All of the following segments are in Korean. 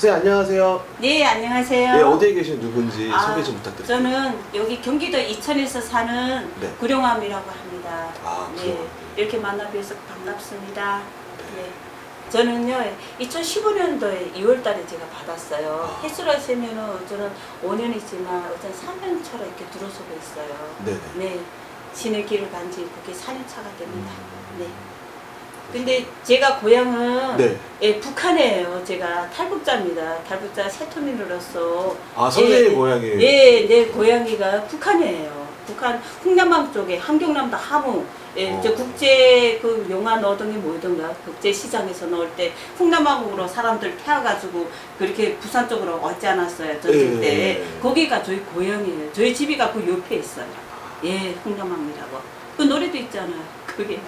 선생님 안녕하세요. 네, 안녕하세요. 네, 어디에 계신 누군지 아, 소개 좀 부탁드립니다. 저는 여기 경기도 이천에서 사는 네. 구룡암이라고 합니다. 아, 네, 구룡암. 이렇게 만나뵈서 반갑습니다. 네. 저는요, 2015년도에 2월달에 제가 받았어요. 아. 횟수로 세면은 저는 5년이지만 어떤 3년차로 이렇게 들어서고 있어요. 네네. 네, 신의 길을 간지 그게 4년차가 됩니다. 음. 네. 근데 제가 고향은 네. 예, 북한이에요. 제가 탈북자입니다. 탈북자 세토민으로서 아 선생님 예, 고향이 예, 내 고향이가 북한이에요. 북한 흥남방 쪽에 한경남도 하무 예, 어. 저 국제 그 용화 노동이 뭐든가 국제 시장에서 넣을 때 흥남방으로 사람들 태워가지고 그렇게 부산 쪽으로 왔지 않았어요 전쟁 예, 때. 거기가 저희 고향이에요. 저희 집이가 그 옆에 있어요. 예, 흥남방이라고 그 노래도 있잖아요. 그게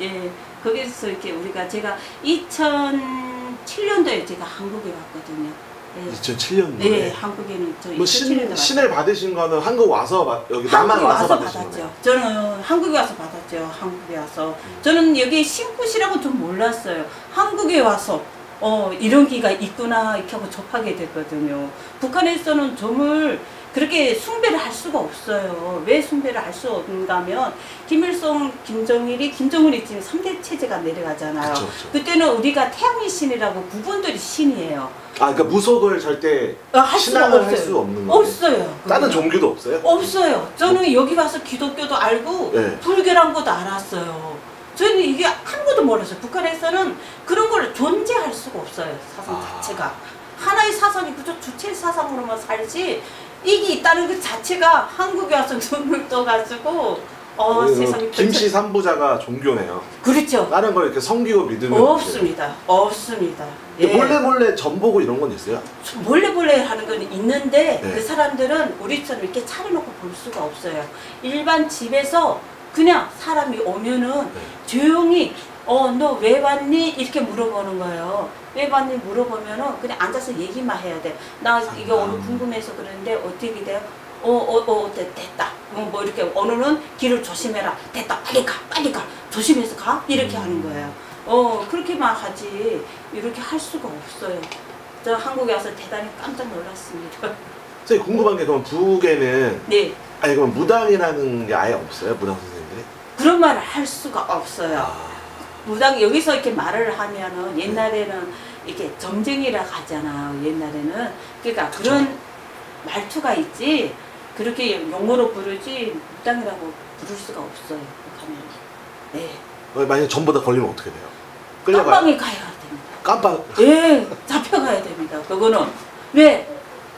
예, 거기서 이렇게 우리가 제가 2007년도에 제가 한국에 왔거든요. 예. 2007년도에 네, 한국에는 저 뭐 2007년도에 신, 신을 받으신 거는 한국 와서 받- 여기 남한 와서, 와서 받았죠. 거예요? 저는 한국에 와서 받았죠. 한국에 와서. 저는 여기 신굿이라고 좀 몰랐어요. 한국에 와서 어 이런 기가 있구나 이렇게 하고 접하게 됐거든요. 북한에서는 점을 그렇게 숭배를 할 수가 없어요. 왜 숭배를 할 수 없는가 하면 김일성, 김정일이 김정은이 지금 3대 체제가 내려가잖아요. 그쵸, 그쵸. 그때는 우리가 태양의 신이라고 그분들이 신이에요. 아 그러니까 무속을 절대 어, 신앙을 할. 수 없는 거예요? 없어요. 다른. 종교도 없어요? 없어요. 저는 여기 와서 기독교도 알고 네. 불교란 것도 알았어요. 저는 이게 아무것도 몰랐어요. 북한에서는 그런 걸 존재할 수가 없어요. 사상 아. 자체가. 하나의 사상이 그저 주체 사상으로만 살지 이게 있다는 그 자체가 한국에 와서 눈을 떠가지고 어 어, 세상이 김씨 삼부자가 종교네요. 그렇죠. 다른 걸 이렇게 섬기고 믿으면 없습니다. 없습니다. 네. 예. 몰래 몰래 전 보고 이런 건 있어요? 몰래 몰래 하는 건 있는데 네. 그 사람들은 우리처럼 이렇게 차려놓고 볼 수가 없어요. 일반 집에서 그냥 사람이 오면은 네. 조용히 어 너 왜 왔니 이렇게 물어보는 거예요. 왜 왔니 물어보면은 그냥 앉아서 얘기만 해야 돼. 나 이게 아. 오늘 궁금해서 그러는데 어떻게 돼요? 어 어어 어, 됐- 됐다. 뭐, 뭐 이렇게 어느는 길을 조심해라. 됐다. 빨리 가 빨리 가. 조심해서 가 이렇게 음. 하는 거예요. 어 그렇게만 하지 이렇게 할 수가 없어요. 저 한국에 와서 대단히 깜짝 놀랐습니다. 선생님 궁금한 게 그럼 북에는 네 아니 그럼 무당이라는 게 아예 없어요? 무당 선생님들이? 그런 말을 할 수가 없어요. 아, 무당 여기서 이렇게 말을 하면은 옛날에는 이렇게 점쟁이라 하잖아요. 옛날에는 그러니까. 그런 말투가 있지 그렇게 용어로 부르지 무당이라고 부를 수가 없어요. 북한은. 네. 어, 만약에 전부 다 걸리면 어떻게 돼요? 끌려가요? 깜빵에 가야 됩니다. 깜빵 예, 잡혀가야 됩니다. 그거는 왜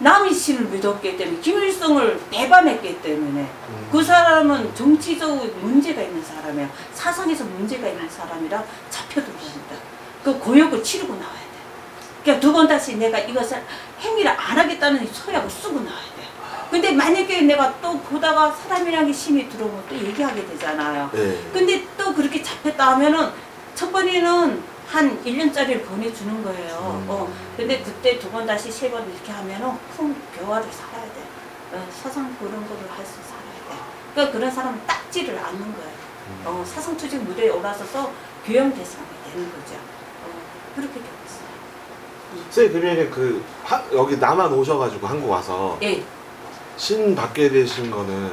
남의 신을 믿었기 때문에 김일성을 배반했기 때문에 음. 그 사람은 정치적으로 문제가 있는 사람이야. 사상에서 문제가 있는 사람이라 잡혀들어옵니다. 그 고역을 치르고 나와야 돼. 그러니까 두 번 다시 내가 이것을 행위를 안 하겠다는 서약을 쓰고 나와야 돼. 근데 만약에 내가 또 보다가 사람이라는 게 신이 들어오면 또 얘기하게 되잖아요. 네. 근데 또 그렇게 잡혔다 하면은 첫 번에는 한 1년짜리를 보내주는 거예요. 음. 어. 근데 그때 두 번 다시 세 번 이렇게 하면은 큰 교화를 살아야 돼. 어, 사상 그런 거를 할 수 살아야 돼. 그러니까 그런 사람은 딱지를 않는 거예요. 음. 어, 사상 투쟁 무대에 올라서서 교양 대상이 되는 거죠. 어, 그렇게 되고 있어요. 선생님 그러면 그 하, 여기 남한 오셔가지고 한국 와서 예, 신 받게 되신 거는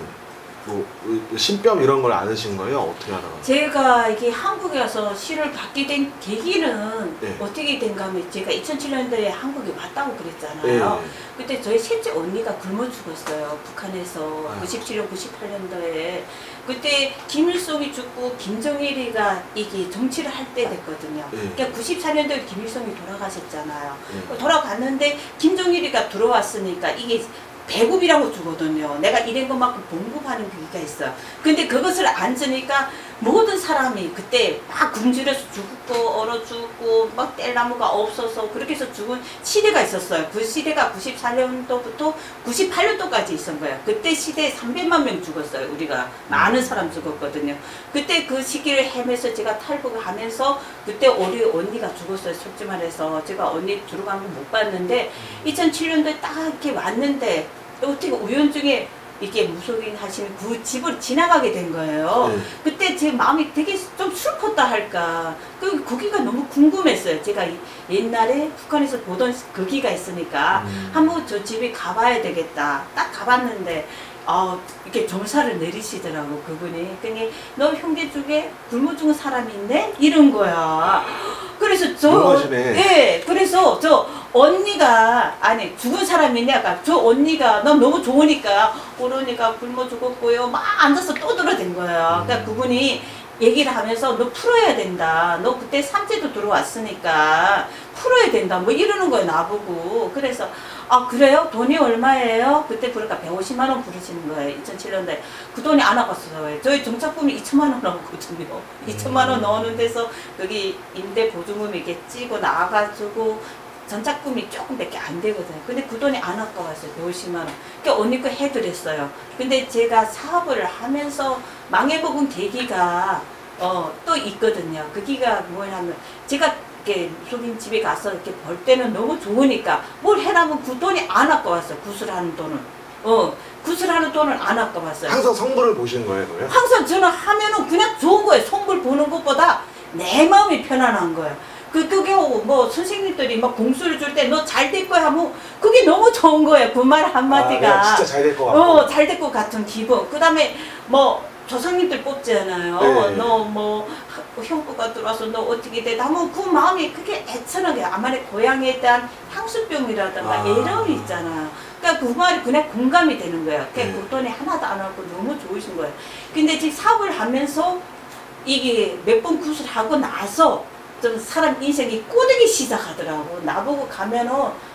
뭐 의- 신병 이런 걸 앓으신 거예요? 어떻게 하다가? 제가 이게 한국에 와서 시를 받게 된 계기는 네. 어떻게 된가 하면 제가 2007년도에 한국에 왔다고 네. 그랬잖아요. 그때 저희 셋째 언니가 굶어 죽었어요. 북한에서 아유. 97년, 98년도에. 그때 김일성이 죽고 김정일이가 이게 정치를 할 때 됐거든요. 예. 그러니까 94년도에 김일성이 돌아가셨잖아요. 네. 돌아갔는데 김정일이가 들어왔으니까 이게 배급이라고 주거든요. 내가 이런 것만큼 봉급하는 그게 있어요. 근데 그것을 안 주니까 모든 사람이 그때 막 굶주려서 죽고 얼어 죽고 막 뗄나무가 없어서 그렇게 해서 죽은 시대가 있었어요. 그 시대가 94년도부터 98년도까지 있었던 거예요. 그때 시대에 300만 명 죽었어요. 우리가 많은 사람 죽었거든요. 그때 그 시기를 헤매서 제가 탈북을 하면서 그때 우리 언니가 죽었어요. 솔직히 말해서 제가 언니 들어간 거 못 봤는데 2007년도에 딱 이렇게 왔는데 어떻게 우연중에 이게 무속인 하시는 그 집을 지나가게 된 거예요. 네. 그때 제 마음이 되게 좀 슬펐다 할까. 그 거기가 너무 궁금했어요. 제가 이- 옛날에 북한에서 보던 거기가 있으니까 음. 한번 저 집에 가봐야 되겠다. 딱 가봤는데 아 이렇게 점사를 내리시더라고 그분이. 그니 너 형제 중에 굶어 죽은 사람이 있네 이런 거야. 그래서 저. 예, 그래서 저 언니가 아니 죽은 사람이네 아까 저 언니가 난 너무 좋으니까 그러니까 굶어 죽었고요 막 앉아서 떠들어댄 거예요. 그러니까 음. 그분이 얘기를 하면서 너 풀어야 된다. 너 그때 삼재도 들어왔으니까 풀어야 된다. 뭐 이러는 거예요 나보고. 그래서 아 그래요? 돈이 얼마예요? 그때 그러니까 150만 원 부르시는 거예요. 2007년도에 그 돈이 안 아팠어요. 저희 정착금이 2천만 원 나오거든요. 2천만 원 넣는 데서 거기 임대 보증금 이렇게 찌고 나가지고 전착금이 조금밖에 안 되거든요. 근데 그 돈이 안 아까웠어요. 150만 원. 그러니까 언니 거 해드렸어요. 근데 제가 사업을 하면서 망해먹은 계기가 어, 또 있거든요. 그 기가 뭐냐면 제가 이렇게 속인 집에 가서 이렇게 벌 때는 너무 좋으니까 뭘 해라면 그 돈이 안 아까웠어요. 구슬하는 돈은. 어, 구슬하는 돈은 안 아까웠어요. 항상 성부를 보신 거예요, 그러면? 항상 저는 하면은 그냥 좋은 거예요. 손불 보는 것보다 내 마음이 편안한 거예요. 그, 그게 뭐 선생님들이 막 공수를 줄 때 너 잘 될 거야 하면 그게 너무 좋은 거예요. 그 말 한마디가. 아, 진짜 잘 될 것 같고. 어, 잘 될 것 같은 기분. 그 다음에 뭐 조상님들 뽑잖아요. 네. 너뭐 형부가 들어와서 너 어떻게 돼? 하면 그 마음이 그게 애처하게 아마의 고향에 대한 향수병이라든가 아. 애정이 있잖아. 그러니까 그 말이 그냥 공감이 되는 거예요. 그러니까 네. 그 돈이 하나도 안 하고 너무 좋으신 거예요. 근데 지금 사업을 하면서 이게 몇 번 구슬하고 나서 좀 사람 인생이 꼬대기 시작하더라고. 나보고 가면은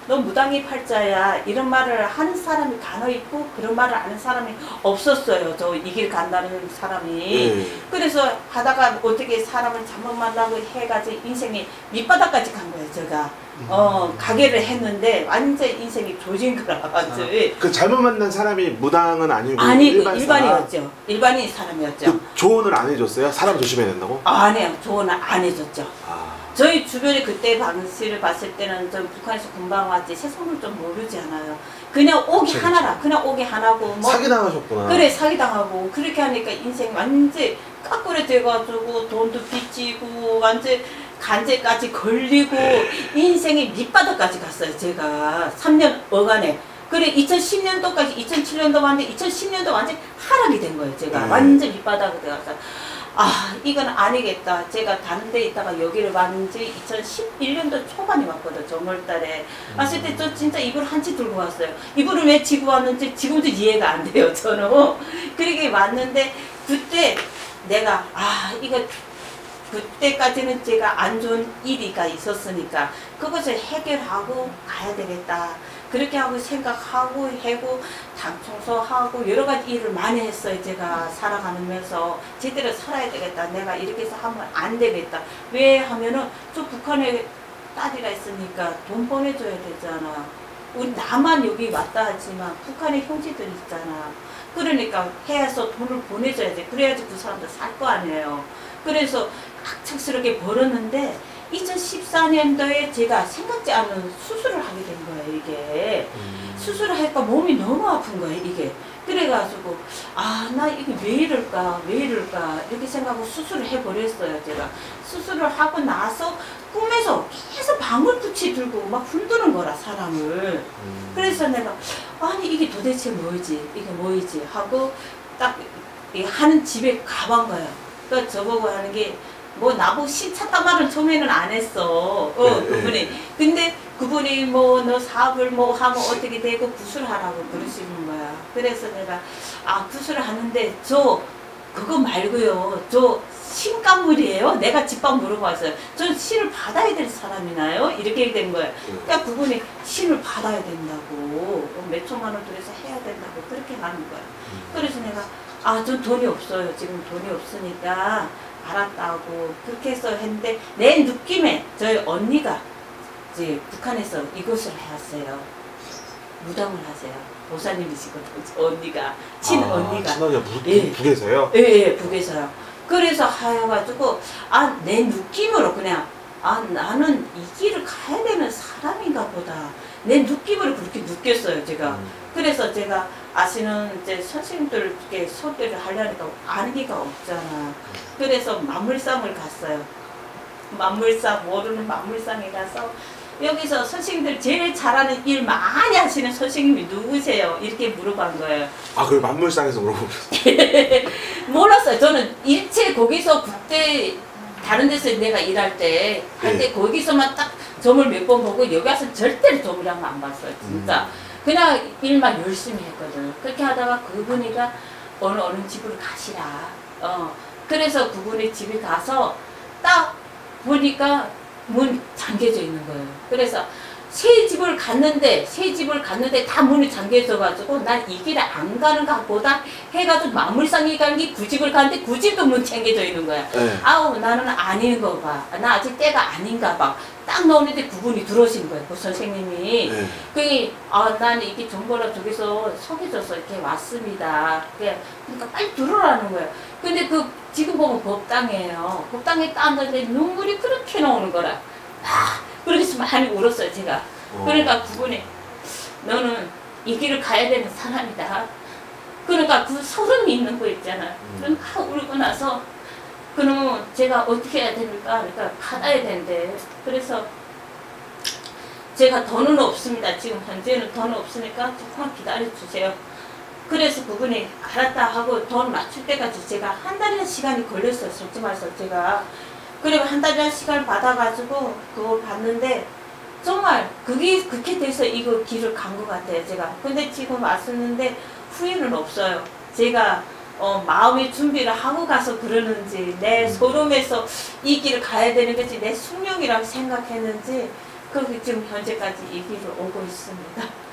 너 무당이 팔자야 이런 말을 하는 사람이 간혹 있고 그런 말을 아는 사람이 없었어요. 저 이 길 간다는 사람이. 네. 그래서 하다가 어떻게 사람을 잘못 만나고 해가지고 인생이 밑바닥까지 간 거예요. 제가 어 가게를 했는데 완전 인생이 조진 거라 완전. 그 잘못 만난 사람이 무당은 아니고 아니고 일반 사람. 일반이었죠. 일반인 사람이었죠. 그 조언을 안 해줬어요? 사람 조심해야 된다고? 아 니요, 조언을 안 해줬죠. 아. 저희 주변에 그때 방시를 봤을 때는 저 북한에서 금방 왔지 세상을 좀 모르지 않아요. 그냥 오기 그쵸, 하나라, 그냥 오기 하나고 뭐 사기 당하셨구나. 그래 사기 당하고 그렇게 하니까 인생 완전 까꾸레 돼가지고 돈도 빚지고 완전 간제까지 걸리고 인생이 밑바닥까지 갔어요. 제가 3년 어간에. 그래 2010년도까지 2007년도 왔는데 2010년도 완전 하락이 된 거예요. 제가 네. 완전 밑바닥에 들어가서 아 이건 아니겠다. 제가 다른 데 있다가 여기를 왔는지 2011년도 초반에 왔거든. 정월달에 왔을 때 저 진짜 이불 한 채 들고 왔어요. 이불을 왜 지고 왔는지 지금도 이해가 안 돼요. 저는 그렇게 왔는데 그때 내가 아 이거 그때까지는 제가 안 좋은 일이가 있었으니까 그것을 해결하고 가야 되겠다. 그렇게 하고 생각하고 해고 당 청소하고 여러 가지 일을 많이 했어요. 제가 살아가면서 제대로 살아야 되겠다. 내가 이렇게 해서 하면 안 되겠다. 왜 하면은 저 북한에 딸이라 있으니까 돈 보내줘야 되잖아. 우리 나만 여기 왔다 하지만 북한에 형제들 있잖아. 그러니까 해서 돈을 보내줘야 돼. 그래야지 그 사람들 살 거 아니에요. 그래서 학창스럽게 벌었는데 2014년도에 제가 생각지 않은 수술을 하게 된 거예요, 이게. 음. 수술을 하니까 몸이 너무 아픈 거예요, 이게. 그래가지고, 아, 나 이게 왜 이럴까, 왜 이럴까, 이렇게 생각하고 수술을 해버렸어요, 제가. 수술을 하고 나서 꿈에서 계속 방울붙이 들고 막 흔드는 거라, 사람을. 음. 그래서 내가 아니 이게 도대체 뭐지 이게 뭐이지 하고 딱이 하는 집에 가본 거예요. 그 저보고 하는 게 뭐 나보고 신 찾단 말은 처음에는 안 했어. 어 네, 그분이. 근데 그분이 뭐 너 사업을 뭐 하면 어떻게 되고 구술하라고 그러시는 거야. 그래서 내가 아 구술을 하는데 저 그거 말고요. 저 신가물이에요. 내가 집밥 물어봤어요. 저 신을 받아야 될 사람이나요? 이렇게 된 거예요. 음. 그러니까 그분이 신을 받아야 된다고 몇 천만 원 들여서 해야 된다고 그렇게 하는 거야. 그래서 내가 아저 돈이 없어요. 지금 돈이 없으니까 알았다고 그렇게 해서 했는데 내 느낌에 저희 언니가 이제 북한에서 이것을 해왔어요. 무당을 하세요. 보사님이시거든. 저 언니가 친 아, 언니가 북, 예. 북에서요? 예, 예, 북에서요. 그래서 하여가지고, 아, 내 느낌으로 그냥, 아 나는 이 길을 가야 되는 사람인가 보다 내 느낌을 그렇게 느꼈어요 제가 음. 그래서 제가 아시는 이제 선생님들께 소개를 하려니까 아니가 없잖아 그래서 만물상을 갔어요 만물상 모르는 만물상에 가서 여기서 선생님들 제일 잘하는 일 많이 하시는 선생님이 누구세요? 이렇게 물어본 거예요. 아 그리고 만물상에서 물어보셨어요. 몰랐어요. 저는 일체 거기서 그때 다른 데서 내가 일할 때 할때 네. 거기서만 딱 점을 몇 번 보고 여기 와서 절대로 점이랑 안 봤어요. 진짜. 음. 그냥 일만 열심히 했거든. 그렇게 하다가 그분이가 어느 어느 집으로 가시라. 어. 그래서 그분의 집에 가서 딱 보니까 문 잠겨져 있는 거예요. 그래서 새 집을 갔는데 새 집을 갔는데 다 문이 잠겨져 가지고 난 이 길에 안 가는 것보다 해가지고 마물상에 간게그 집을 가는데 그 집도 문 잠겨져 있는 거야. 네. 아우 나는 아닌 거 봐. 나 아직 때가 아닌가 봐. 딱 나오는데 그분이 들어오신 거예요. 그 선생님이. 네. 그게 아 나는 이게 정보라 저기서 소개줘서 이렇게 왔습니다. 그러니까 빨리 들어라는 거예요. 근데 그 지금 보면 법당이에요. 법당에 땄는데 눈물이 그렇게 나오는 거라. 아 그래서 많이 울었어요 제가. 어. 그러니까 그분이 너는 이 길을 가야 되는 사람이다. 그러니까 그 소름이 있는 거 있잖아. 음. 그러니까 울고 나서 그러면 제가 어떻게 해야 됩니까? 그러니까 받아야 된대. 그래서 제가 돈은 없습니다. 지금 현재는 돈 없으니까 조금만 기다려 주세요. 그래서 그분이 알았다 하고 돈 맞출 때까지 제가 한 달이나 시간이 걸렸어요. 솔직히 말해서 제가. 그리고 한 달이나 시간을 받아가지고 그걸 봤는데 정말 그게 그렇게 돼서 이거 길을 간 것 같아요. 제가. 근데 지금 왔었는데 후회는 없어요. 제가 어, 마음의 준비를 하고 가서 그러는지 내 소름에서 이 길을 가야 되는 것이 내 숙명이라고 생각했는지 그게 지금 현재까지 이 길을 오고 있습니다.